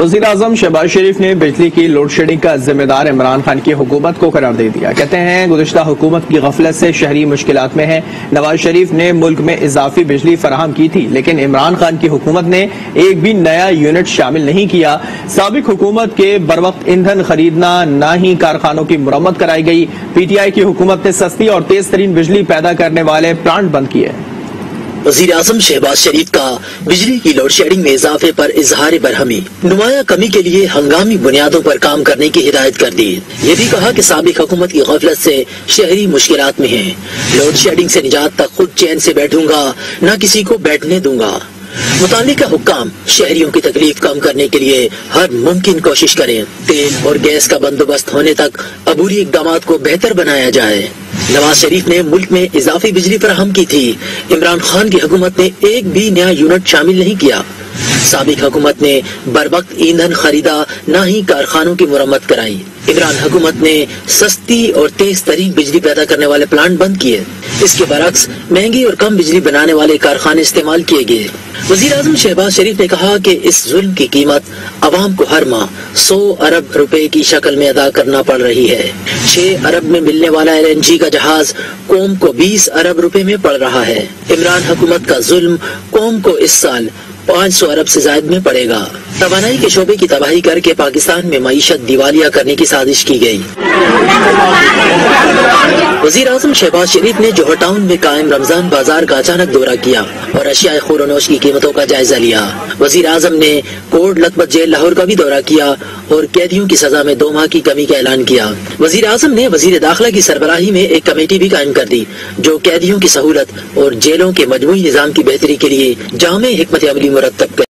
वज़ीर अजम शहबाज शरीफ ने बिजली की लोड शेडिंग का जिम्मेदार इमरान खान की हुकूमत को करार दे दिया। कहते हैं, गुजशत हुकूमत की गफलत से शहरी मुश्किल में है। नवाज़ शरीफ ने मुल्क में इजाफी बिजली फराहम की थी, लेकिन इमरान खान की हुकूमत ने एक भी नया यूनिट शामिल नहीं किया। सबक हुकूमत के बर वक्त ईंधन खरीदना न ही कारखानों की मुरम्मत कराई गई। पीटीआई की हुकूमत ने सस्ती और तेज तरीन बिजली पैदा करने वाले प्लांट बंद किए। वज़ीर आज़म शहबाज शरीफ का बिजली की लोड शेडिंग में इजाफे पर इजहार बरहमी। नुमाया कमी के लिए हंगामी बुनियादों पर काम करने की हिदायत कर दी। ये भी कहा कि सबक हुकूमत की गफलत से शहरी मुश्किल में है। लोड शेडिंग से निजात तक खुद चैन से बैठूँगा, न किसी को बैठने दूँगा। मुताल हुक्म शहरियों की तकलीफ़ कम करने के लिए हर मुमकिन कोशिश करें। तेल और गैस का बंदोबस्त होने तक अबूरी इकदाम को बेहतर बनाया जाए। नवाज़ शरीफ ने मुल्क में इजाफी बिजली फराहम की थी। इमरान खान की हुकूमत ने एक भी नया यूनिट शामिल नहीं किया। सबक हुकूमत ने बर वक्त ईंधन खरीदा, न ही कारखानों की मरम्मत कराई। इमरान हुकूमत ने सस्ती और तेज तरीक बिजली पैदा करने वाले प्लांट बंद किए। इसके बरक्स महँगी और कम बिजली बनाने वाले कारखाने इस्तेमाल किए गए। वज़ीर अजम शहबाज शरीफ ने कहा कि इस जुल्म की कीमत आवाम को हर माह सौ अरब रुपए की शक्ल में अदा करना पड़ रही है। छह अरब में मिलने वाला एल एन जी का जहाज़ कौम को बीस अरब रुपए में पड़ रहा है। इमरान हुकूमत का जुल्म कौम को इस साल पाँच सौ अरब ऐसी जायद में पड़ेगा। तोानाई के शोबे की तबाही करके पाकिस्तान में मीशत दिवालिया करने की साजिश की गई वज़ीर अजम शहबाज शरीफ ने जोहर टाउन में कायम रमज़ान बाज़ार का अचानक दौरा किया और अशिया खुरनोश की कीमतों का जायजा लिया। वज़ीर आज़म ने कोर्ट लखपत जेल लाहौर का भी दौरा किया और कैदियों की सजा में दो माह की कमी का ऐलान किया। वज़ीर आज़म ने वज़ीर दाखिला की सरबराही में एक कमेटी भी कायम कर दी, जो कैदियों की सहूलत और जेलों के मजमू निज़ाम की बेहतरी के लिए जाम हमत अमली मुरतब